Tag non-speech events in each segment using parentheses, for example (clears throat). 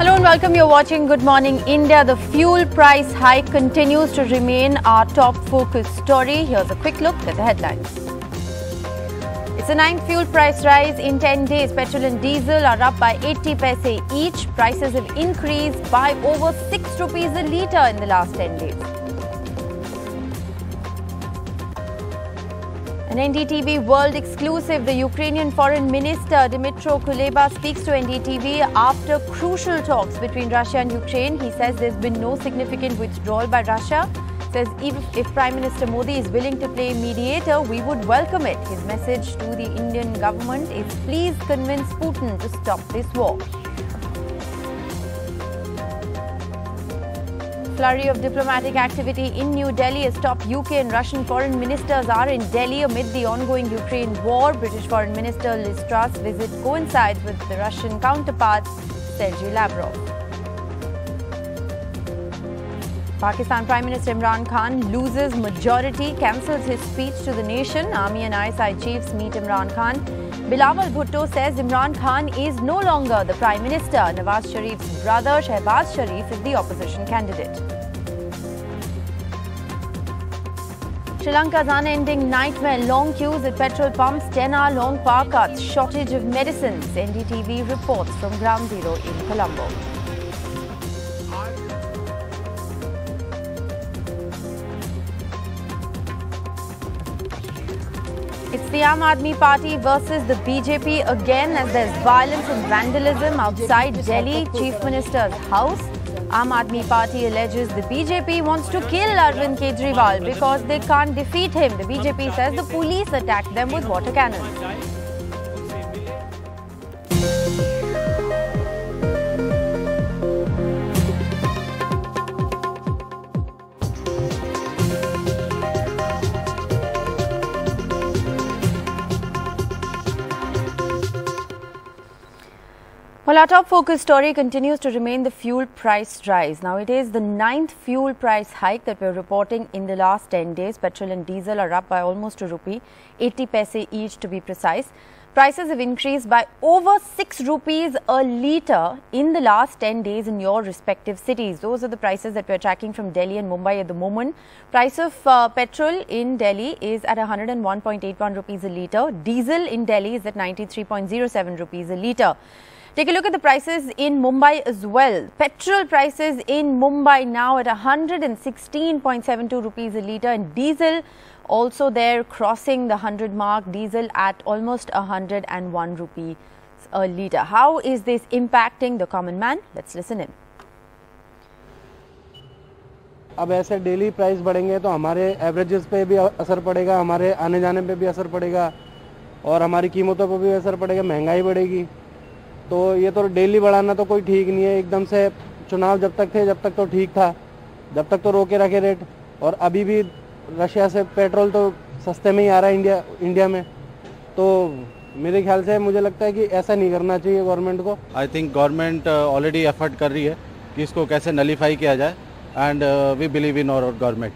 Hello and welcome. You're watching Good Morning India. The fuel price hike continues to remain our top focus story. Here's a quick look at the headlines. It's the ninth fuel price rise in 10 days. Petrol and diesel are up by 80 paise each. Prices have increased by over 6 rupees a litre in the last 10 days. An NDTV world exclusive. The Ukrainian Foreign Minister Dmytro Kuleba speaks to NDTV after crucial talks between Russia and Ukraine. He says there's been no significant withdrawal by Russia. Says even if Prime Minister Modi is willing to play mediator, we would welcome it. His message to the Indian government is please convince Putin to stop this war. Flurry of diplomatic activity in New Delhi as top UK and Russian foreign ministers are in Delhi amid the ongoing Ukraine war. British Foreign Minister Liz Truss visit coincides with the Russian counterpart Sergei Lavrov. Pakistan Prime Minister Imran Khan loses majority, cancels his speech to the nation. Army and ISI chiefs meet Imran Khan. Bilawal Bhutto says Imran Khan is no longer the Prime Minister. Nawaz Sharif's brother Shehbaz Sharif is the opposition candidate. Sri Lanka's unending nightmare, long queues at petrol pumps, 10-hour long power cuts, shortage of medicines. NDTV reports from Ground Zero in Colombo. The Aam Aadmi Party versus the BJP again as there's violence and vandalism outside Delhi Chief Minister's house. Aam Aadmi Party alleges the BJP wants to kill Arvind Kejriwal because they can't defeat him. The BJP says the police attacked them with water cannons. Well, our top focus story continues to remain the fuel price rise. Now, it is the ninth fuel price hike that we're reporting in the last 10 days. Petrol and diesel are up by almost a rupee, 80 paise each to be precise. Prices have increased by over 6 rupees a litre in the last 10 days in your respective cities. Those are the prices that we're tracking from Delhi and Mumbai at the moment. Price of uh, petrol in Delhi is at 101.81 rupees a litre. Diesel in Delhi is at 93.07 rupees a litre. Take a look at the prices in Mumbai as well. Petrol prices in Mumbai now at 116.72 rupees a litre and diesel also there crossing the 100 mark. Diesel at almost 101 rupees a litre. How is this impacting the common man? Let's listen in. अब ऐसे daily price बढ़ेंगे तो हमारे averages पे भी असर पड़ेगा हमारे आने जाने पे भी असर पड़ेगा और हमारी कीमतों पर भी असर पड़ेगा महंगाई बढ़ेगी तो ये तो डेली बढ़ाना तो कोई ठीक नहीं है। एकदम से चुनाव जब तक थे जब तक तो ठीक था। जब तक तो रोके रखे रेट और अभी भी रशिया से पेट्रोल तो सस्ते में ही आ रहा है इंडिया इंडिया में। तो मेरे ख्याल से मुझे लगता है कि ऐसा नहीं करना चाहिए गवर्नमेंट को। I think government already effort कर रही है कि इसको कैसे नलीफाई किया जाए। एंड वी बिलीव इन और गवर्नमेंट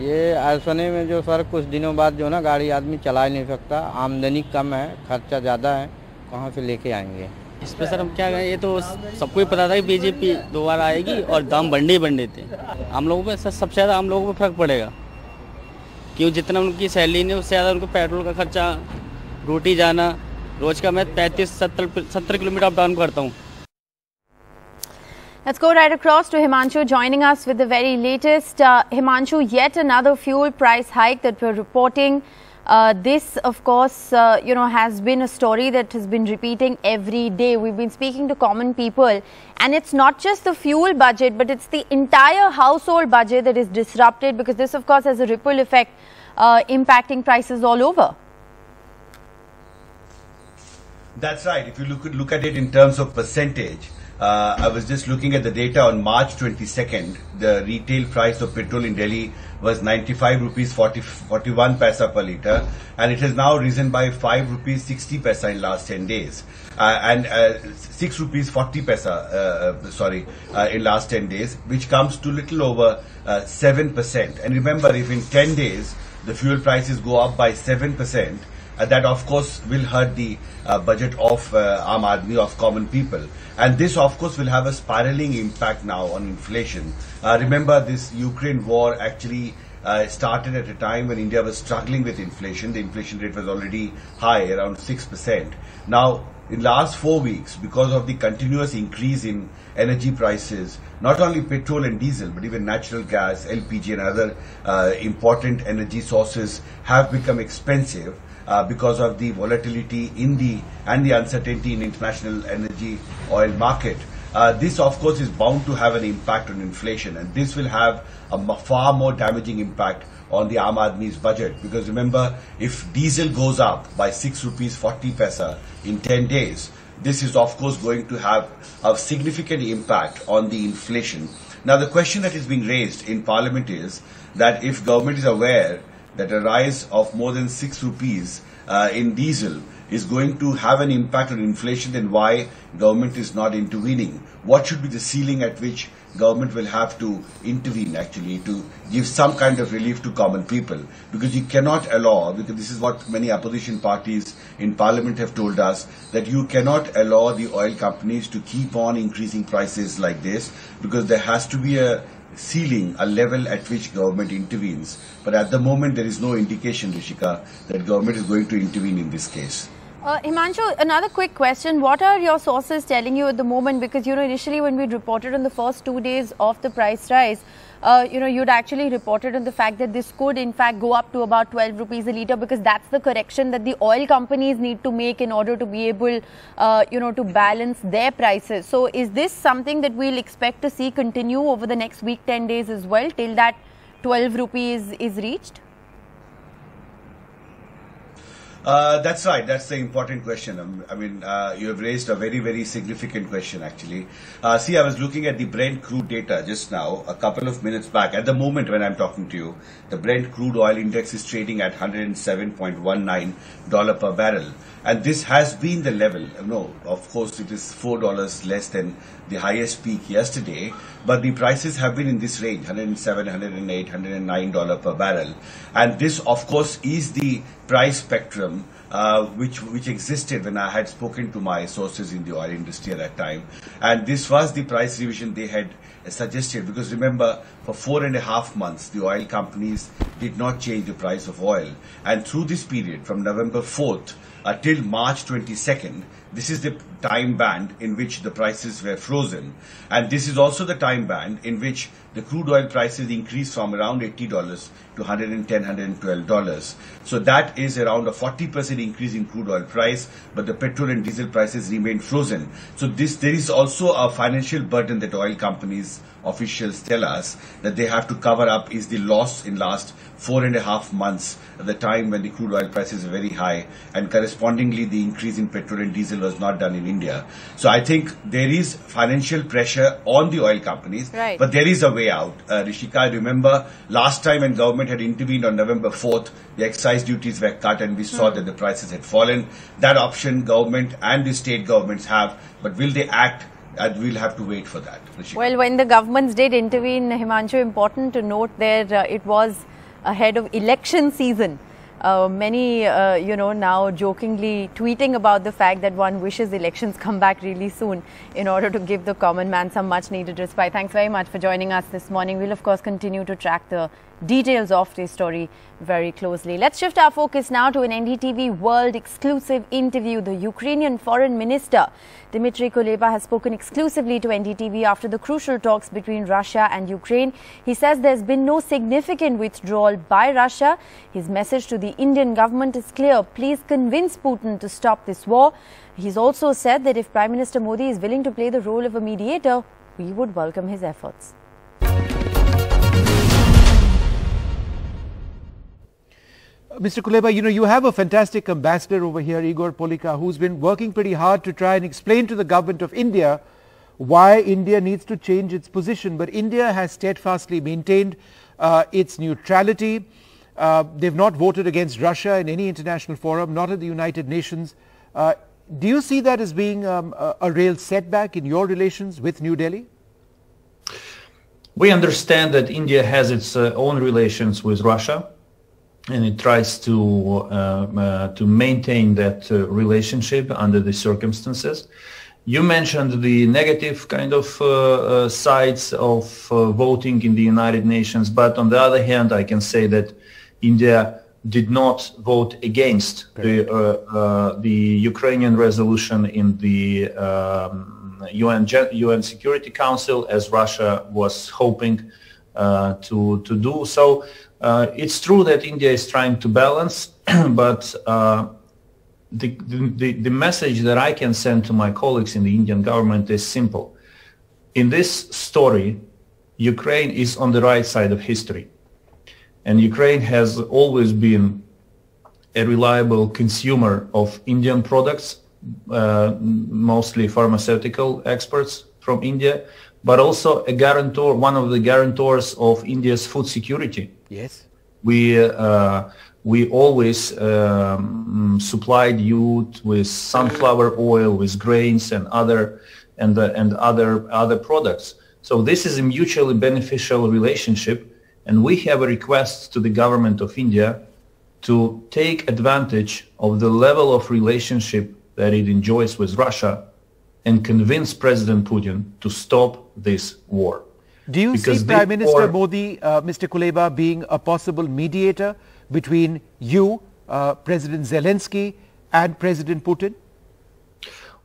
ये आसने में जो सर कुछ दिनों बाद जो ना गाड़ी आदमी चला ही नहीं सकता। आमदनी कम है खर्चा ज़्यादा है कहाँ से लेके आएँगे? इस पर सर हम क्या कहें ये तो सबको ही पता था कि बीजेपी दोबारा आएगी और दाम बढ़ने ही बढ़ने थे हम लोगों पे सर सबसे ज़्यादा हम लोगों पे फ़र्क पड़ेगा क्यों जितना उनकी सैलरी नहीं उससे ज़्यादा उनको पेट्रोल का खर्चा रोटी जाना रोज का मैं पैंतीस सत्तर सत्तर किलोमीटर अप डाउन करता हूँ Let's go right across to Himanshu joining us with the very latest. Uh, Himanshu, yet another fuel price hike that we're reporting. Uh, this, of course, uh, you know, has been a story that has been repeating every day. We've been speaking to common people, and it's not just the fuel budget, but it's the entire household budget that is disrupted because this, of course, has a ripple effect uh, impacting prices all over. That's right. If you look, look at it in terms of percentage, uh, I was just looking at the data on March 22nd. The retail price of petrol in Delhi was 95 rupees 40, 41 paisa per litre, and it has now risen by 5 rupees 60 paisa in last 10 days, uh, and uh, 6 rupees 40 paisa, uh, sorry, uh, in last 10 days, which comes to little over 7%. And remember, if in 10 days the fuel prices go up by 7%, uh, that of course will hurt the uh, budget of uh, Aam Aadmi, of common people. And this, of course, will have a spiraling impact now on inflation. Uh, remember, this Ukraine war actually uh, started at a time when India was struggling with inflation. The inflation rate was already high, around 6%. Now, in the last four weeks, because of the continuous increase in energy prices, not only petrol and diesel, but even natural gas, LPG and other uh, important energy sources have become expensive. Uh, because of the volatility in the and the uncertainty in international energy oil market. Uh, this, of course, is bound to have an impact on inflation, and this will have a far more damaging impact on the Aam budget. Because remember, if diesel goes up by 6 rupees 40 paisa in 10 days, this is, of course, going to have a significant impact on the inflation. Now, the question that is being raised in Parliament is that if government is aware that a rise of more than 6 rupees uh, in diesel is going to have an impact on inflation, then why government is not intervening? What should be the ceiling at which government will have to intervene actually to give some kind of relief to common people? Because you cannot allow, because this is what many opposition parties in parliament have told us, that you cannot allow the oil companies to keep on increasing prices like this because there has to be a ceiling, a level at which government intervenes. But at the moment, there is no indication, Rishika, that government is going to intervene in this case. Uh, Himanshu, another quick question. What are your sources telling you at the moment? Because, you know, initially when we reported on the first two days of the price rise, uh, you know, you'd actually reported on the fact that this could, in fact, go up to about 12 rupees a litre because that's the correction that the oil companies need to make in order to be able, uh, you know, to balance their prices. So is this something that we'll expect to see continue over the next week, 10 days as well, till that 12 rupees is reached? Uh, that's right. That's the important question. Um, I mean, uh, you have raised a very, very significant question, actually. Uh, see, I was looking at the Brent crude data just now, a couple of minutes back. At the moment when I'm talking to you, the Brent crude oil index is trading at $107.19 per barrel. And this has been the level. No, of course, it is $4 less than the highest peak yesterday, but the prices have been in this range, 107, 108, 109 dollar per barrel. And this, of course, is the price spectrum uh, which which existed when I had spoken to my sources in the oil industry at that time. And this was the price revision they had suggested because remember, for four and a half months, the oil companies did not change the price of oil. And through this period, from November 4th uh, till March 22nd, this is the time band in which the prices were frozen. And this is also the time band in which the crude oil prices increased from around $80 to $110, $112. So that is around a 40% increase in crude oil price, but the petrol and diesel prices remain frozen. So this, there is also a financial burden that oil companies officials tell us that they have to cover up is the loss in last four and a half months at the time when the crude oil prices were very high and correspondingly the increase in petrol and diesel was not done in India. So I think there is financial pressure on the oil companies, right. but there is a way out. Uh, Rishika, I remember last time when government had intervened on November 4th, the excise duties were cut and we saw mm. that the prices had fallen. That option government and the state governments have, but will they act and we'll have to wait for that. Rishika. Well, when the governments did intervene, Himanshu, important to note there, uh, it was ahead of election season. Uh, many, uh, you know, now jokingly tweeting about the fact that one wishes elections come back really soon in order to give the common man some much needed respite. Thanks very much for joining us this morning. We'll, of course, continue to track the details of this story very closely. Let's shift our focus now to an NDTV World exclusive interview. The Ukrainian Foreign Minister Dmitry Kuleba has spoken exclusively to NDTV after the crucial talks between Russia and Ukraine. He says there's been no significant withdrawal by Russia. His message to the Indian government is clear. Please convince Putin to stop this war. He's also said that if Prime Minister Modi is willing to play the role of a mediator, we would welcome his efforts. Mr. Kuleba, you know, you have a fantastic ambassador over here, Igor Polikha, who's been working pretty hard to try and explain to the government of India why India needs to change its position. But India has steadfastly maintained uh, its neutrality. Uh, they've not voted against Russia in any international forum, not at the United Nations. Uh, do you see that as being um, a, a real setback in your relations with New Delhi? We understand that India has its uh, own relations with Russia and it tries to uh, uh, to maintain that uh, relationship under the circumstances. You mentioned the negative kind of uh, uh, sides of uh, voting in the United Nations, but on the other hand, I can say that India did not vote against the, uh, the Ukrainian resolution in the um, UN, UN Security Council as Russia was hoping uh, to, to do. So it's true that India is trying to balance, (clears throat) but uh, the, the, the message that I can send to my colleagues in the Indian government is simple. In this story, Ukraine is on the right side of history. And Ukraine has always been a reliable consumer of Indian products, uh, mostly pharmaceutical exports from India, but also a guarantor, one of the guarantors of India's food security. Yes. We, uh, we always um, supplied you with sunflower oil, with grains and other, and, uh, and other, other products. So this is a mutually beneficial relationship and we have a request to the government of India to take advantage of the level of relationship that it enjoys with Russia and convince President Putin to stop this war. Do you Because see Prime Minister war- Modi, uh, Mr. Kuleba, being a possible mediator between you, uh, President Zelensky, and President Putin?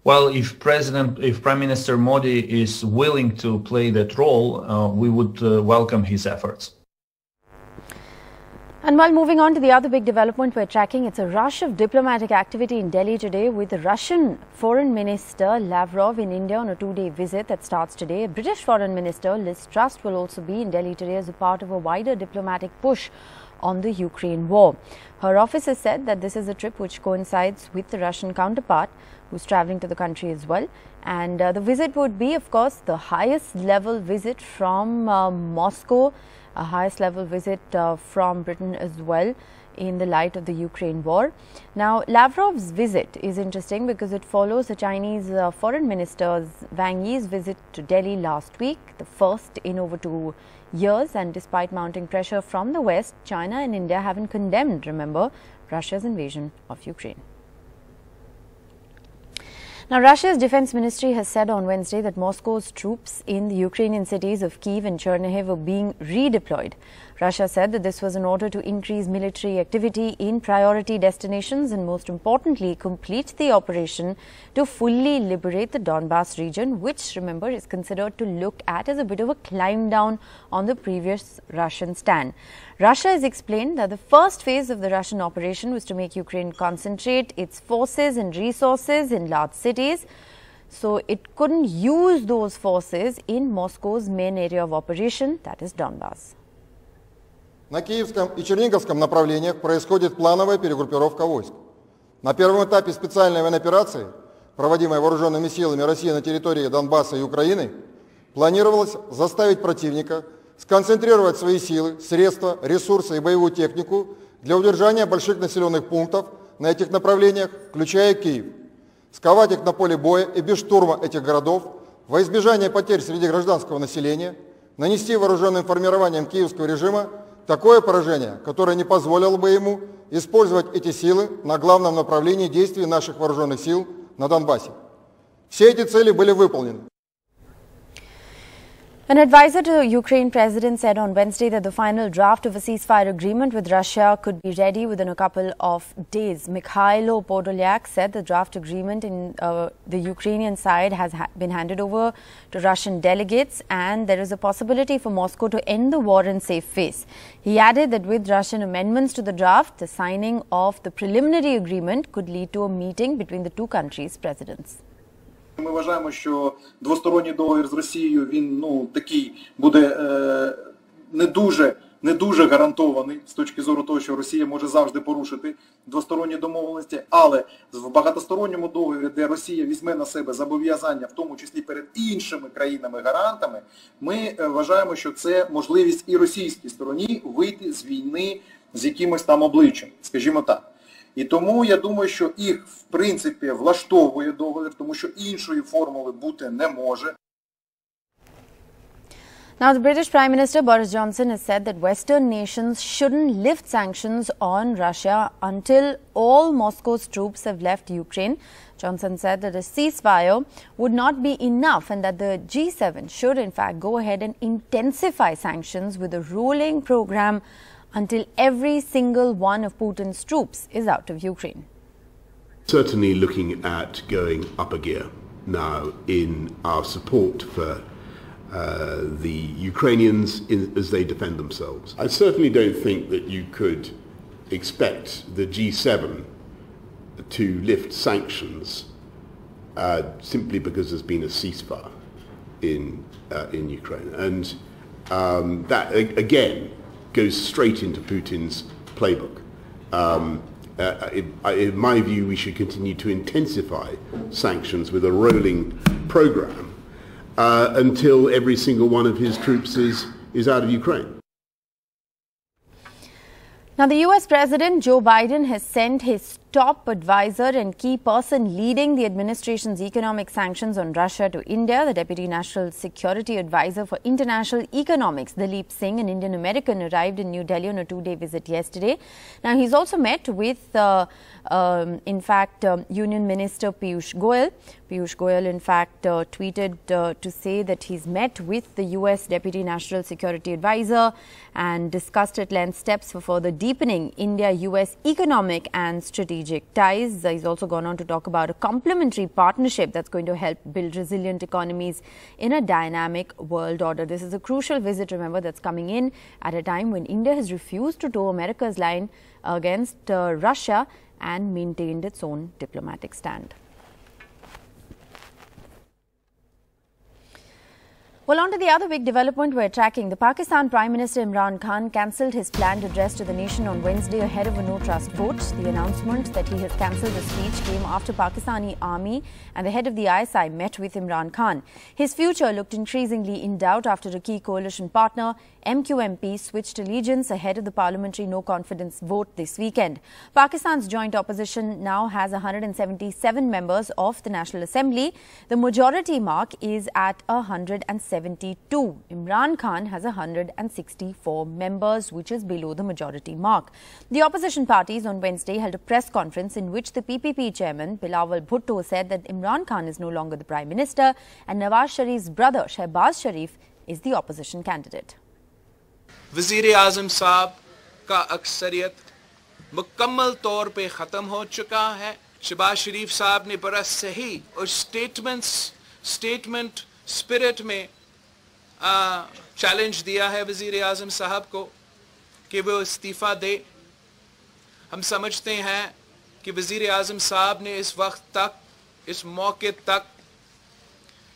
Well, if President, if Prime Minister Modi is willing to play that role, uh, we would uh, welcome his efforts. And while moving on to the other big development we're tracking, it's a rush of diplomatic activity in Delhi today with Russian Foreign Minister Lavrov in India on a two-day visit that starts today. A British Foreign Minister Liz Truss will also be in Delhi today as a part of a wider diplomatic push on the Ukraine war. Her office has said that this is a trip which coincides with the Russian counterpart who's traveling to the country as well. And uh, the visit would be, of course, the highest level visit from uh, Moscow a highest level visit uh, from Britain as well in the light of the Ukraine war. Now, Lavrov's visit is interesting because it follows the Chinese uh, foreign minister's Wang Yi's visit to Delhi last week, the first in over two years. And despite mounting pressure from the West, China and India haven't condemned, remember, Russia's invasion of Ukraine. Now, Russia's defense ministry has said on Wednesday that Moscow's troops in the Ukrainian cities of Kiev and Chernihiv were being redeployed. Russia said that this was in order to increase military activity in priority destinations and, most importantly, complete the operation to fully liberate the Donbass region, which, remember, is considered to look at as a bit of a climb down on the previous Russian stand. Russia has explained that the first phase of the Russian operation was to make Ukraine concentrate its forces and resources in large cities. So it couldn't use those forces in Moscow's main area of operation, that is Donbass. На Киевском и Черниговском направлениях происходит плановая перегруппировка войск. На первом этапе специальной военной операции, проводимой вооруженными силами России на территории Донбасса и Украины, планировалось заставить противника сконцентрировать свои силы, средства, ресурсы и боевую технику для удержания больших населенных пунктов на этих направлениях, включая Киев, сковать их на поле боя и без штурма этих городов во избежание потерь среди гражданского населения, нанести вооруженным формированием киевского режима такое поражение, которое не позволило бы ему использовать эти силы на главном направлении действий наших вооруженных сил на Донбассе. Все эти цели были выполнены. An advisor to Ukraine president said on Wednesday that the final draft of a ceasefire agreement with Russia could be ready within a couple of days. Mikhailo Podolyak said the draft agreement in uh, the Ukrainian side has ha- been handed over to Russian delegates and there is a possibility for Moscow to end the war in safe phase. He added that with Russian amendments to the draft, the signing of the preliminary agreement could lead to a meeting between the two countries' presidents. Ми вважаємо, що двосторонній договір з Росією він ну такий буде е, не дуже не дуже гарантований з точки зору того, що Росія може завжди порушити двосторонні домовленості, але в багатосторонньому договорі, де Росія візьме на себе зобов'язання, в тому числі перед іншими країнами-гарантами, ми е, вважаємо, що це можливість і російській стороні вийти з війни з якимось там обличчям, скажімо так. І тому я думаю, що їх в принципі влаштовує договір, тому що іншої формули бути не може. Now, the British Prime Minister Boris Johnson has said that Western nations shouldn't lift sanctions on Russia until all Moscow's troops have left Ukraine. Johnson said that a ceasefire would not be enough and that the G7 should, in fact, go ahead and intensify sanctions with a rolling program until every single one of Putin's troops is out of Ukraine. Certainly looking at going up a gear now in our support for uh, the Ukrainians in, as they defend themselves. I certainly don't think that you could expect the G7 to lift sanctions uh, simply because there's been a ceasefire in uh, in Ukraine, and um, that again goes straight into Putin's playbook. Um, uh, in my view, we should continue to intensify sanctions with a rolling program uh, until every single one of his troops is, is out of Ukraine. Now, the US President Joe Biden has sent his top advisor and key person leading the administration's economic sanctions on Russia to India. The Deputy National Security Advisor for International Economics, Daleep Singh, an Indian American, arrived in New Delhi on a two day visit yesterday. Now, he's also met with, uh, um, in fact, um, Union Minister Piyush Goyal. Piyush Goyal, in fact, uh, tweeted uh, to say that he's met with the US Deputy National Security Advisor and discussed at length steps for further deepening India US economic and strategic strategic ties. He's also gone on to talk about a complementary partnership that's going to help build resilient economies in a dynamic world order. This is a crucial visit, remember, that's coming in at a time when India has refused to toe America's line against uh, Russia and maintained its own diplomatic stand. Well, on to the other big development we're tracking. The Pakistan Prime Minister Imran Khan cancelled his planned address to the nation on Wednesday ahead of a no trust vote. The announcement that he has cancelled the speech came after Pakistani army and the head of the ISI met with Imran Khan. His future looked increasingly in doubt after a key coalition partner, MQMP, switched allegiance ahead of the parliamentary no confidence vote this weekend. Pakistan's joint opposition now has 177 members of the National Assembly. The majority mark is at 170. 72. Imran Khan has 164 members, which is below the majority mark. The opposition parties on Wednesday held a press conference in which the PPP chairman, Bilawal Bhutto, said that Imran Khan is no longer the prime minister and Nawaz Sharif's brother, Shehbaz Sharif, is the opposition candidate. वजीर आजम साहब का अक्सरियत मुकम्मल तौर पे ख़त्म हो चुका है शहबाज शरीफ साहब ने बड़ा सही और स्टेटमेंट्स स्टेटमेंट स्पिरिट में चैलेंज दिया है वज़ीर आज़म साहब को कि वो इस्तीफ़ा दे। हम समझते हैं कि वज़ीर आज़म साहब ने इस वक्त तक, इस मौके तक,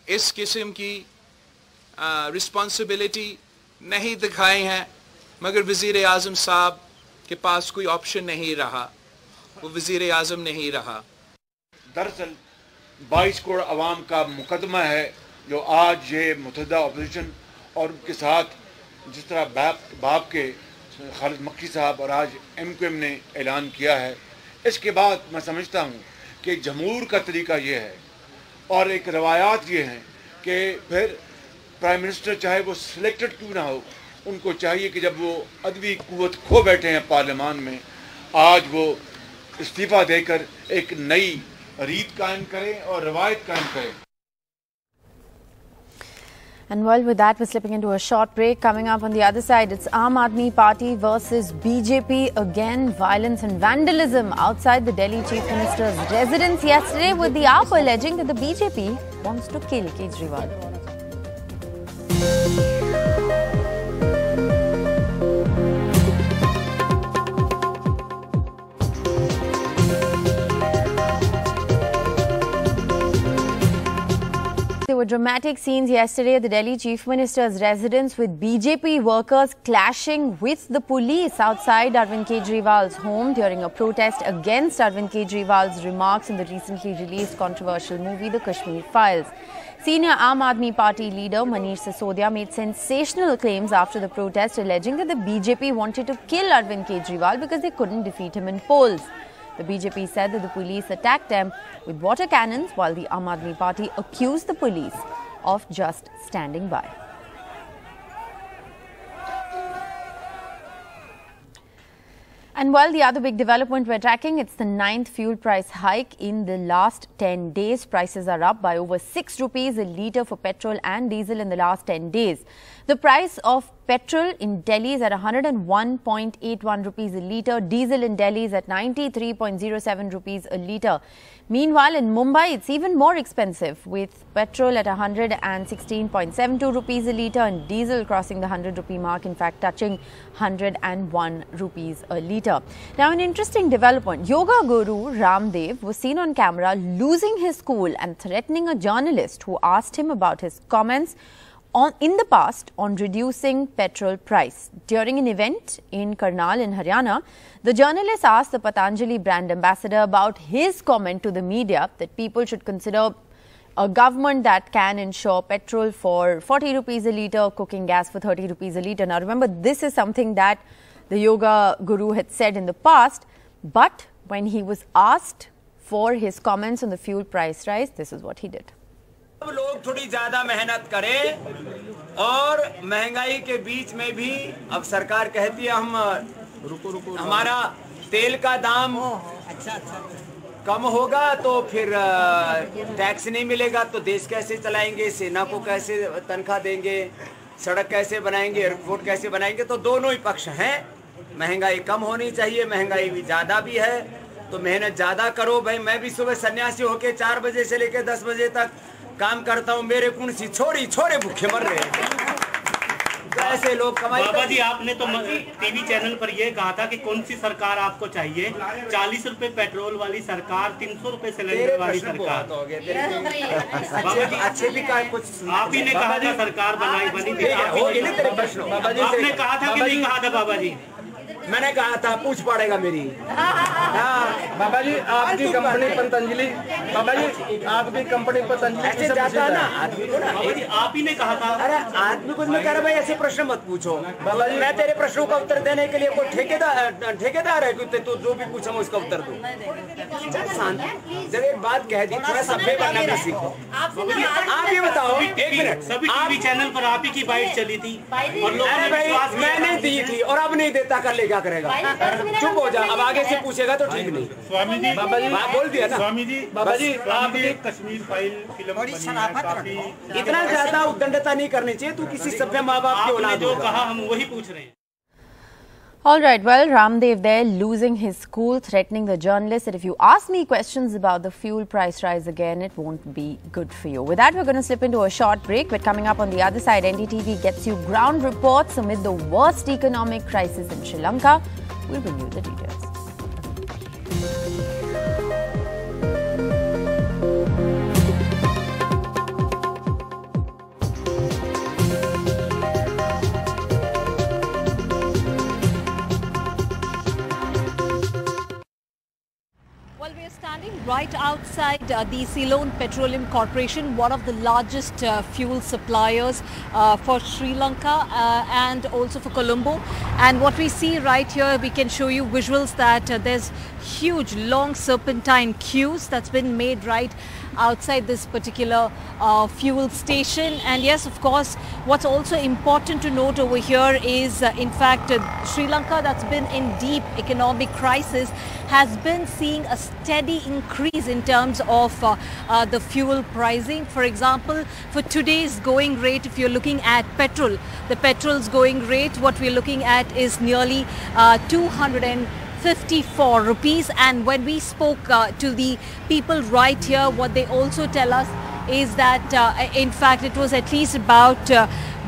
इस किस्म की रिस्पॉन्सिबिलिटी नहीं दिखाई हैं, मगर वज़ीर आज़म साहब के पास कोई ऑप्शन नहीं रहा। वो वज़ीर आज़म नहीं रहा। दरअसल बाईस करोड़ आवाम का मुकदमा है जो आज ये मुतहदा अपोजिशन और उनके साथ जिस तरह बाप बाप के खालिद मक्की साहब और आज एम क्यू एम ने ऐलान किया है, इसके बाद मैं समझता हूँ कि जमूर का तरीका ये है और एक रवायात ये हैं कि फिर प्राइम मिनिस्टर चाहे वो सिलेक्टेड क्यों ना हो, उनको चाहिए कि जब वो अदबी कुत खो बैठे हैं पार्लियामान में, आज वो इस्तीफ़ा देकर एक नई रीत कायम करें और रवायत कायम करें। And well, with that, we're slipping into a short break. Coming up on the other side, it's Aam Aadmi Party versus BJP. Again, violence and vandalism outside the Delhi Chief Minister's residence yesterday, with the AAP alleging that the BJP wants to kill Kejriwal. There were dramatic scenes yesterday at the Delhi Chief Minister's residence with BJP workers clashing with the police outside Arvind Kejriwal's home during a protest against Arvind Kejriwal's remarks in the recently released controversial movie The Kashmir Files. Senior Aam Aadmi Party leader Manish Sisodia made sensational claims after the protest alleging that the BJP wanted to kill Arvind Kejriwal because they couldn't defeat him in polls. The BJP said that the police attacked them with water cannons while the Aam Aadmi Party accused the police of just standing by. And while the other big development we're tracking, it's the ninth fuel price hike in the last 10 days. Prices are up by over 6 rupees a litre for petrol and diesel in the last 10 days. The price of petrol in Delhi is at 101.81 rupees a litre. Diesel in Delhi is at 93.07 rupees a litre. Meanwhile, in Mumbai, it's even more expensive with petrol at 116.72 rupees a litre and diesel crossing the 100 rupee mark, in fact, touching 101 rupees a litre. Now, an interesting development Yoga guru Ramdev was seen on camera losing his cool and threatening a journalist who asked him about his comments on, in the past on reducing petrol price. During an event in Karnal in Haryana, the journalist asked the Patanjali brand ambassador about his comment to the media that people should consider a government that can ensure petrol for 40 rupees a litre, cooking gas for 30 rupees a litre. Now remember, this is something that the yoga guru had said in the past, but when he was asked for his comments on the fuel price rise, this is what he did. सब लोग थोड़ी ज़्यादा मेहनत करें और महँगाई के बीच में भी अब सरकार कहती है हम रुको रुको हमारा तेल का दाम अच्छा अच्छा कम होगा तो फिर टैक्स नहीं मिलेगा तो देश कैसे चलाएँगे सेना को कैसे तनख्वाह देंगे सड़क कैसे बनाएँगे एयरपोर्ट कैसे बनाएँगे तो दोनों ही पक्ष हैं। महँगाई कम होनी चाहिए महँगाई भी ज़्यादा भी है तो मेहनत ज़्यादा करो। भाई मैं भी सुबह सन्यासी होके चार बजे से लेकर दस बजे तक काम करता हूँ मेरे कौन सी छोरी छोरे भूखे मर रहे ऐसे लोग कमाई बाबा जी आपने तो टीवी चैनल पर यह कहा था कि कौन सी सरकार आपको चाहिए? चालीस रुपए पेट्रोल वाली सरकार तीन सौ रुपए सिलेंडर वाली सरकार। बाबा जी अच्छे भी का कुछ आप ही ने कहा था सरकार बनाई बनी थी। आपने कहा था कि नहीं कहा था बाबा जी? मैंने कहा था पूछ पड़ेगा मेरी। बाबा जी आपकी कंपनी पतंजलि बाबा जी आपकी कंपनी पतंजलि ऐसे जाता ना आदमी को ना आप ही ने कहा था। अरे आदमी को मैं कह रहा भाई ऐसे प्रश्न मत पूछो। बाबा जी मैं तेरे प्रश्नों का उत्तर देने के लिए कोई ठेकेदार ठेकेदार है कि तू जो भी पूछा मैं उसका उत्तर दूँ। शांत। जब एक बात कह दी थोड़ा सभ्य बनना भी सीखो। आप ये बताओ एक मिनट। सभी टीवी चैनल पर आप ही की बाइट चली थी। और लोगों ने मैंने दी थी और अब नहीं देता कर लेगा क्या करेगा? चुप हो जा। अब आगे से पूछेगा तो ठीक नहीं। स्वामी जी बाबा जी बोल दिया ना। स्वामी जी बाबा जी आप कश्मीर फ़ाइल फ़िल्म इतना ज़्यादा उद्दंडता नहीं करनी चाहिए तू किसी सभ्य माँ बाप की औलाद जो कहा हम वही पूछ रहे हैं। All right, well, Ramdev there losing his cool, threatening the journalist that if you ask me questions about the fuel price rise again, it won't be good for you. With that, we're going to slip into a short break. But coming up on the other side, NDTV gets you ground reports amid the worst economic crisis in Sri Lanka. We'll bring you the details. Right outside uh, the Ceylon Petroleum Corporation, one of the largest uh, fuel suppliers uh, for Sri Lanka uh, and also for Colombo. And what we see right here, we can show you visuals that uh, there's huge long serpentine queues that's been made right outside this particular uh, fuel station. And yes, of course, what's also important to note over here is, uh, in fact, uh, Sri Lanka that's been in deep economic crisis has been seeing a steady increase in terms of uh, uh, the fuel pricing. For example, for today's going rate, if you're looking at petrol, the petrol's going rate, what we're looking at is nearly uh, 200 54 rupees. And when we spoke uh, to the people right here what they also tell us is that uh, in fact it was at least about uh,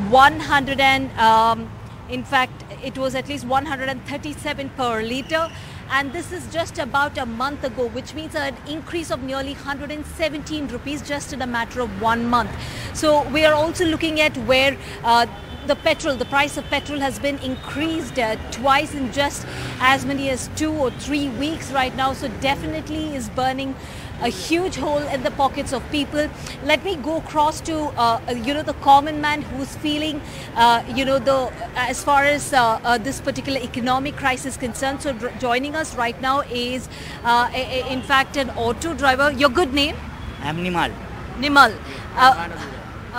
100 and um, in fact it was at least 137 per liter. And this is just about a month ago which means an increase of nearly 117 rupees just in a matter of one month. So we are also looking at where uh, the petrol, the price of petrol has been increased uh, twice in just as many as two or three weeks right now. So definitely is burning a huge hole in the pockets of people. Let me go across to, uh, you know, the common man who's feeling, uh, you know, the as far as uh, uh this particular economic crisis concerned. So joining us right now is, uh, in fact, an auto driver. Your good name? I'm Nimal. Nimal. Uh,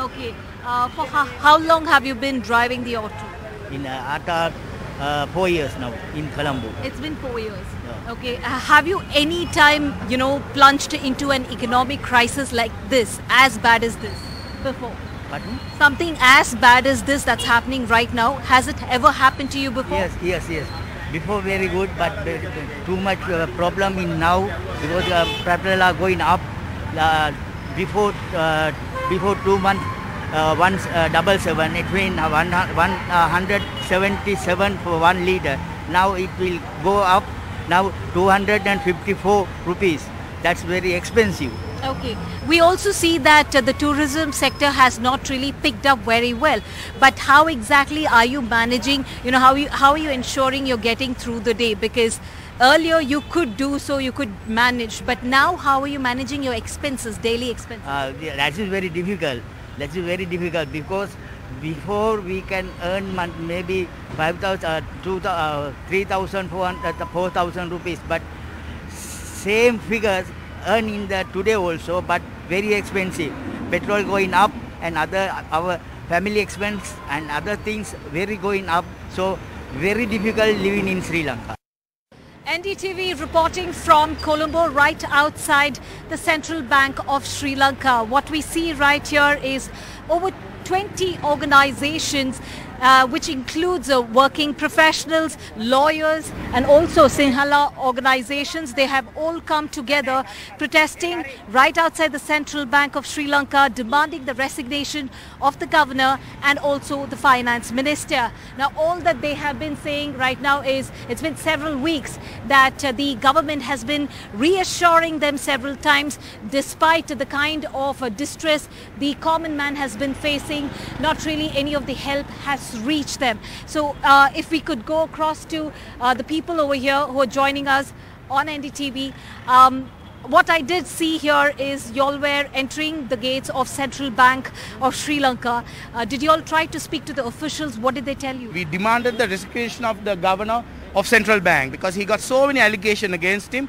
okay. Uh, for how, how, long have you been driving the auto? In uh, after uh, four years now in Colombo. It's been four years. Okay. Uh, have you any time, you know, plunged into an economic crisis like this, as bad as this, before? Pardon? Something as bad as this that's happening right now. Has it ever happened to you before? Yes, yes, yes. Before very good, but uh, too much uh, problem in now because uh, people are going up. Uh, before uh, before two months, uh, one uh, double seven. It means uh, one one uh, hundred seventy seven for one liter. Now it will go up. Now two hundred and fifty four rupees. That's very expensive. Okay. We also see that uh, the tourism sector has not really picked up very well. But how exactly are you managing? You know, how you how are you ensuring you're getting through the day? Because earlier you could do so, you could manage. But now, how are you managing your expenses, daily expenses? Uh, that is very difficult. That is very difficult because before we can earn mon- maybe 5,000, uh, 2, uh, 3,400, uh, 4,000 rupees, but same figures earn in the today also, but very expensive. Petrol going up and other our family expense and other things very going up. So very difficult living in Sri Lanka. NDTV reporting from Colombo right outside the Central Bank of Sri Lanka. What we see right here is over 20 organizations uh, which includes uh, working professionals, lawyers and also Sinhala organizations. They have all come together protesting right outside the Central Bank of Sri Lanka demanding the resignation of the governor and also the finance minister. Now all that they have been saying right now is it's been several weeks that uh, the government has been reassuring them several times despite the kind of uh, distress the common man has been facing not really any of the help has reached them so uh, if we could go across to uh, the people over here who are joining us on NDTV um, what I did see here is y'all were entering the gates of Central Bank of Sri Lanka. Uh, did y'all try to speak to the officials? What did they tell you? We demanded the resignation of the governor of Central Bank because he got so many allegations against him.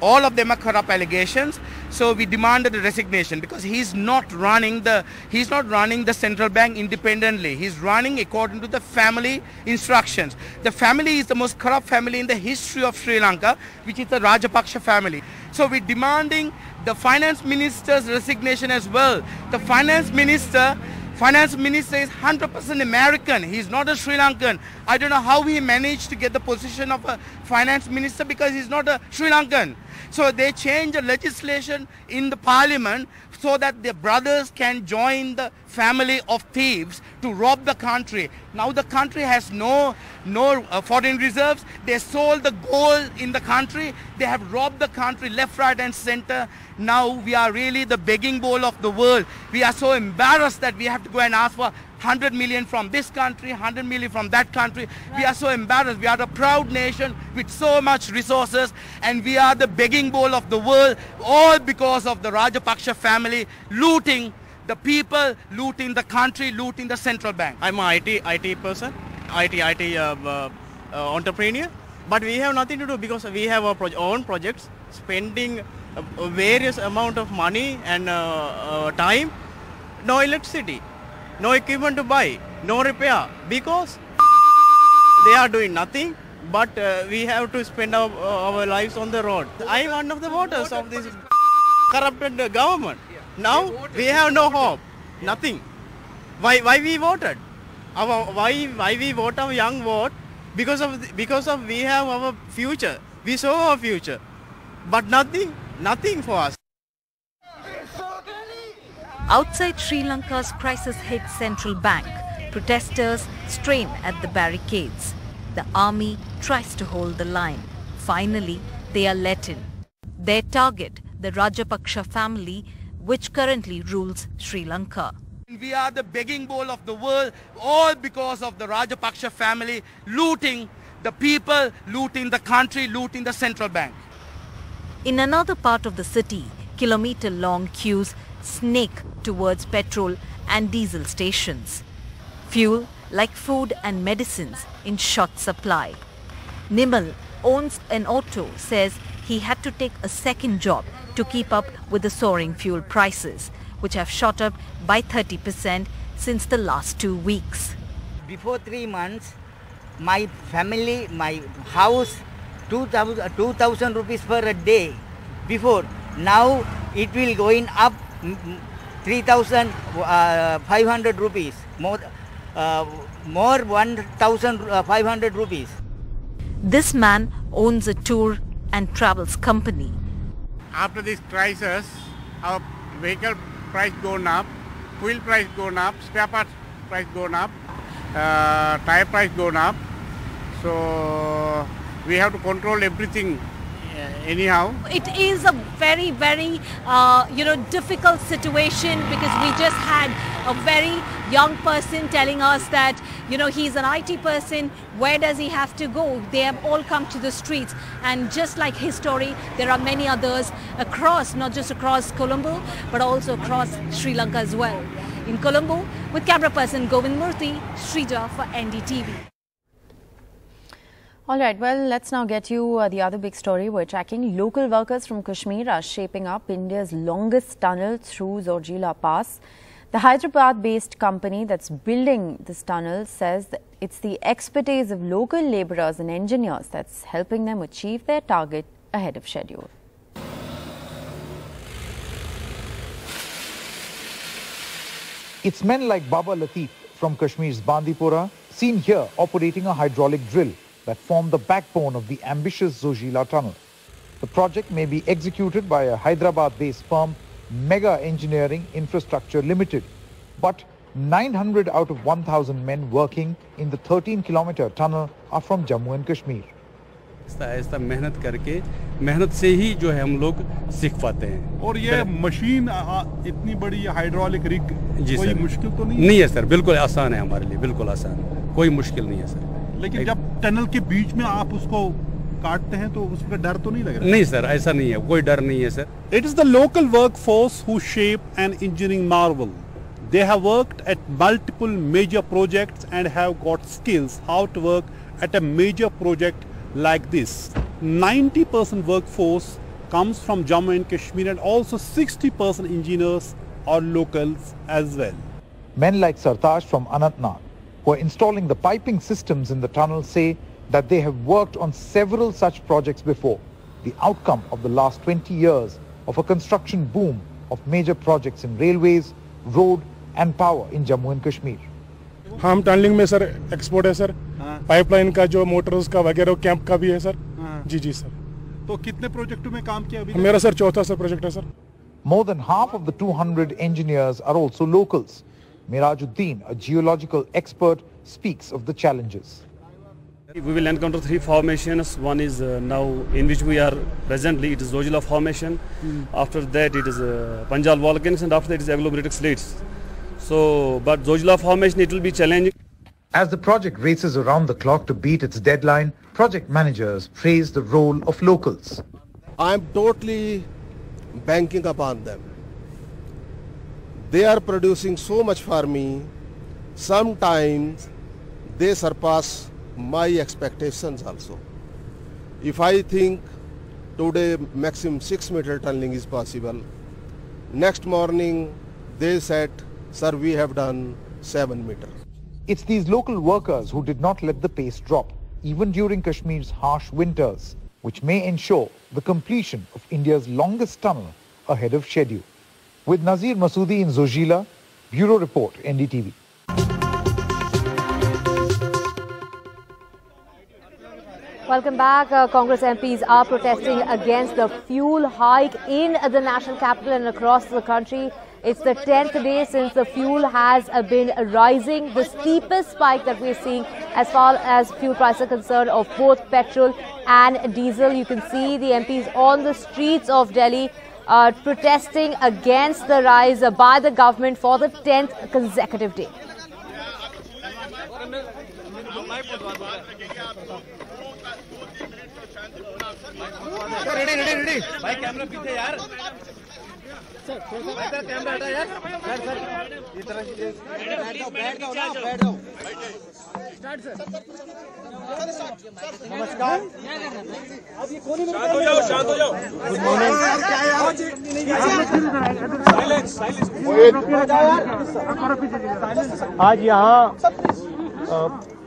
All of them are corrupt allegations. So we demanded the resignation because he's not running the he's not running the central bank independently. He's running according to the family instructions. The family is the most corrupt family in the history of Sri Lanka, which is the Rajapaksha family. So we're demanding the finance minister's resignation as well. The finance minister Finance minister is 100% American. He's not a Sri Lankan. I don't know how he managed to get the position of a finance minister because he's not a Sri Lankan. So they changed the legislation in the parliament so that the brothers can join the family of thieves to rob the country. Now the country has no no uh, foreign reserves. They sold the gold in the country. They have robbed the country left, right, and center. Now we are really the begging bowl of the world. We are so embarrassed that we have to go and ask for 100 million from this country, 100 million from that country. We are so embarrassed. We are a proud nation with so much resources and we are the begging bowl of the world all because of the Rajapaksha family looting the people, looting the country, looting the central bank. I'm an IT IT person, IT IT uh, uh, uh, entrepreneur, but we have nothing to do because we have our pro- own projects, spending uh, various amount of money and uh, uh, time, no electricity, no equipment to buy, no repair because they are doing nothing. But uh, we have to spend our, our lives on the road. I'm one of the voters of this corrupted uh, government. Now we have no hope, nothing. Why why we voted? Our why why we vote our young vote because of because of we have our future. We saw our future, but nothing nothing for us. Outside Sri Lanka's crisis-hit central bank, protesters strain at the barricades. The army tries to hold the line. Finally, they are let in. Their target, the Rajapaksha family, which currently rules Sri Lanka. We are the begging bowl of the world all because of the Rajapaksha family looting the people, looting the country, looting the central bank. In another part of the city, kilometer-long queues snake towards petrol and diesel stations. Fuel, like food and medicines, in short supply. Nimal owns an auto, says he had to take a second job to keep up with the soaring fuel prices, which have shot up by 30% since the last two weeks. Before three months, my family, my house, 2000, 2000 rupees per day before. Now it will going up 3500 rupees, more, uh, more 1500 rupees. This man owns a tour and travels company. after this crisis, our vehicle price gone up, fuel price gone up, spare parts price gone up, uh, tire price gone up. So we have to control everything uh, anyhow. It is a very, very, uh, you know, difficult situation because we just had a very young person telling us that, you know, he's an IT person. Where does he have to go? They have all come to the streets. And just like his story, there are many others across, not just across Colombo, but also across Sri Lanka as well. In Colombo, with camera person Govind Murthy, Srija for NDTV. All right, well, let's now get you uh, the other big story. We're tracking local workers from Kashmir are shaping up India's longest tunnel through Zojila Pass. The Hyderabad-based company that's building this tunnel says it's the expertise of local laborers and engineers that's helping them achieve their target ahead of schedule. It's men like Baba Latif from Kashmir's Bandipora, seen here operating a hydraulic drill that formed the backbone of the ambitious Zojila tunnel. The project may be executed by a Hyderabad-based firm, Mega Engineering Infrastructure Limited. But 900 out of 1,000 men working in the 13-kilometer tunnel are from Jammu and Kashmir. Aahista Aahista मेहनत करके मेहनत से ही जो है हम लोग सीख पाते हैं और ये मशीन इतनी बड़ी हाइड्रोलिक रिग जी कोई सर मुश्किल तो नहीं नहीं है सर बिल्कुल आसान है हमारे लिए बिल्कुल आसान कोई मुश्किल नहीं है सर लेकिन जब टनल के बीच में आप उसको काटते हैं तो उस पर डर तो नहीं लग रहा? नहीं सर ऐसा नहीं है कोई डर नहीं है sir. It is the local work force who shape and engineering marvel they have worked at multiple major projects and have got skills how to work at a major project like this 90% percent work force comes from Jammu and Kashmir and also sixty percent engineers और locals as well men like Sartaj from Anantnag who are installing the piping systems in the tunnel, say that they have worked on several such projects before, the outcome of the last 20 years of a construction boom of major projects in railways, road and power in Jammu and Kashmir. हम tunnelling में sir export है sir pipeline का जो Motors का वगैरह camp का भी है सर जी जी सर तो कितने प्रोजेक्टों में काम किया अभी मेरा सर चौथा सर प्रोजेक्ट है sir More than half of the 200 engineers are also locals. Mirajuddin, a geological expert, speaks of the challenges. We will encounter three formations. One is uh, now in which we are presently, it is Zojila formation. After that, it is uh, Panjal volcanics, and after that, it is agglomeratic slates. So, but Zojila formation, it will be challenging. As the project races around the clock to beat its deadline, project managers praise the role of locals. I'm totally banking upon them. They are producing so much for me. Sometimes they surpass my expectations also. If I think today maximum 6 meter tunneling is possible, next morning they said, sir, we have done 7 meter. It's these local workers who did not let the pace drop, even during Kashmir's harsh winters, which may ensure the completion of India's longest tunnel ahead of schedule. With Nazir Masoodi in Zojila, Bureau Report, NDTV. Welcome back. Uh, Congress MPs are protesting against the fuel hike in the national capital and across the country. It's the 10th day since the fuel has uh, been rising, the steepest spike that we're seeing as far as fuel prices are concerned of both petrol and diesel. You can see the MPs on the streets of Delhi uh, protesting against the rise uh, by the government for the 10th consecutive day. Ready, ready, ready. भाई camera पीछे यार भाई तेरा camera हटा यार। Sir sir इधर बैठ। जाओ बैठ जाओ ना बैठ। जाओ स्टार्ट सर। नमस्कार। अब ये कौन शांत हो जाओ शांत हो जाओ। Good morning. क्या यार? आज यहाँ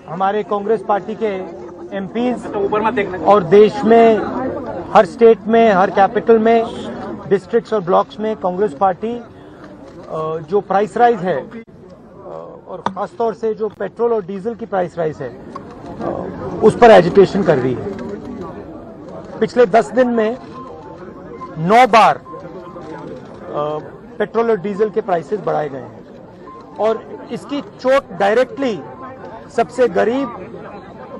हमारे कांग्रेस पार्टी के एमपीज और देश में हर स्टेट में हर कैपिटल में डिस्ट्रिक्ट्स और ब्लॉक्स में कांग्रेस पार्टी जो प्राइस राइज है और खासतौर से जो पेट्रोल और डीजल की प्राइस राइज है उस पर एजिटेशन कर रही है। पिछले दस दिन में नौ बार पेट्रोल और डीजल के प्राइसेस बढ़ाए गए हैं। और इसकी चोट डायरेक्टली सबसे गरीब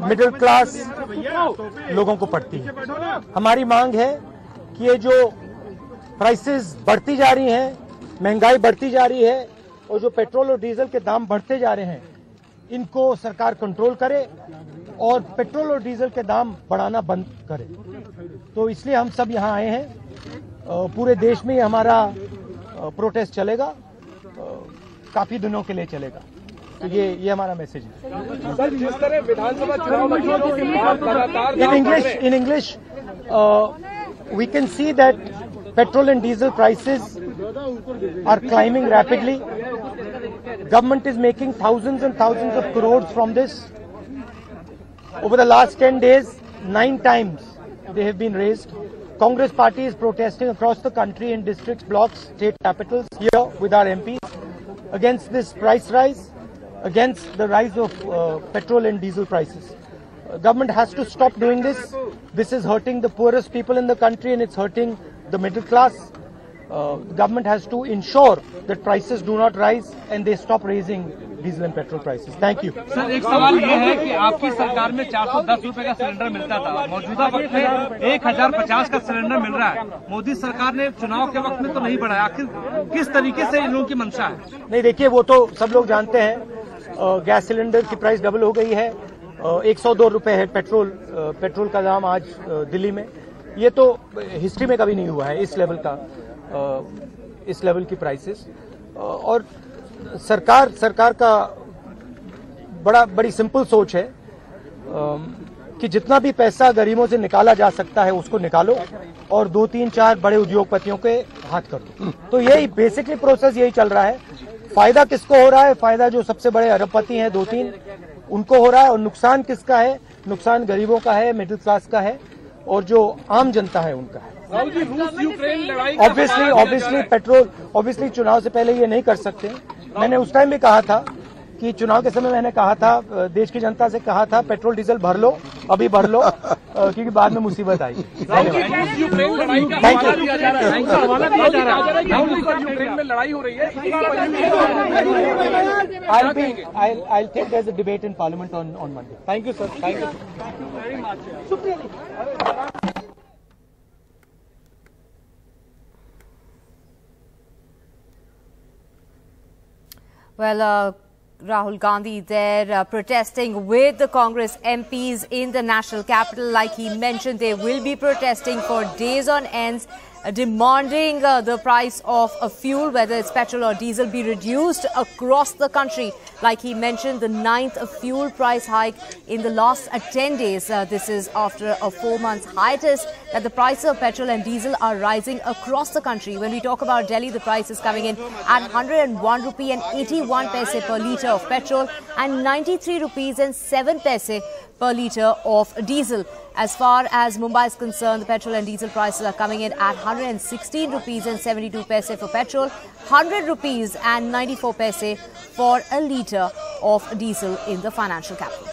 मिडिल क्लास लोगों को पड़ती है। हमारी मांग है कि ये जो प्राइसेस बढ़ती जा रही हैं महँगाई बढ़ती जा रही है और जो पेट्रोल और डीजल के दाम बढ़ते जा रहे हैं इनको सरकार कंट्रोल करे और पेट्रोल और डीजल के दाम बढ़ाना बंद करे। तो इसलिए हम सब यहाँ आए हैं। पूरे देश में हमारा प्रोटेस्ट चलेगा। काफ़ी दिनों के लिए चलेगा। तो ये ये हमारा मैसेज है। सर जिस तरह विधानसभा चुनाव नतीजों के बाद लगातार in English, in English, petrol and diesel prices are climbing rapidly. Government is making thousands and thousands of crores from this. Over the last 10 days, nine times they have been raised. Congress party is protesting across the country in districts, blocks, state capitals here with our MPs against this price rise, against the rise of uh, petrol and diesel prices. Uh, government has to stop doing this. This is hurting the poorest people in the country and it's hurting the middle class. Uh, government has to ensure that prices do not rise and they stop raising diesel and petrol prices. Thank you. Sir एक सवाल ये है कि आपकी सरकार में चार सौ दस रूपए का सिलेंडर मिलता था मौजूदा वक्त में एक हज़ार पचास का सिलेंडर मिल रहा है मोदी सरकार ने चुनाव के वक्त में तो नहीं बढ़ाया आखिर किस तरीके से इन लोगों की मंशा है नहीं देखिए वो तो सब लोग जानते हैं गैस सिलेंडर की प्राइस डबल हो गई है एक सौ दो रुपए है पेट्रोल पेट्रोल का दाम आज दिल्ली में ये तो हिस्ट्री में कभी नहीं हुआ है, इस लेवल का इस लेवल की प्राइसेस और सरकार सरकार का बड़ा, बड़ी सिंपल सोच है कि जितना भी पैसा गरीबों से निकाला जा सकता है, उसको निकालो और दो, तीन, चार बड़े उद्योगपतियों के हाथ कर दो। तो यही बेसिकली प्रोसेस यही चल रहा है। फ़ायदा किसको हो रहा है? फ़ायदा जो सबसे बड़े अरबपति हैं, दो, तीन, उनको हो रहा है। और नुकसान किसका है? नुकसान गरीबों का है मिडिल क्लास का है। और जो आम जनता है उनका है ऑब्वियसली ऑब्वियसली। पेट्रोल ऑब्वियसली चुनाव से पहले ये नहीं कर सकते मैंने उस टाइम भी कहा था कि चुनाव के समय मैंने कहा था देश की जनता से कहा था पेट्रोल डीजल भर लो अभी भर लो क्योंकि बाद में मुसीबत आई। Thank you I think is a debate in parliament on on Monday thank you sir thank you Well, uh, Rahul Gandhi there uh, protesting with the Congress MPs in the national capital. Like he mentioned, they will be protesting for days on ends, demanding uh, the price of a fuel, whether it's petrol or diesel, be reduced across the country. Like he mentioned, the ninth fuel price hike in the last uh, 10 days. Uh, this is after a four months hiatus that the prices of petrol and diesel are rising across the country. When we talk about Delhi, the price is coming in at 101 rupee and 81 paise per litre of petrol and 93 rupees and 7 paise per litre of diesel. As far as Mumbai is concerned, the petrol and diesel prices are coming in at 116 rupees and 72 paise for petrol, 100 rupees and 94 paise for a litre of diesel in the financial capital.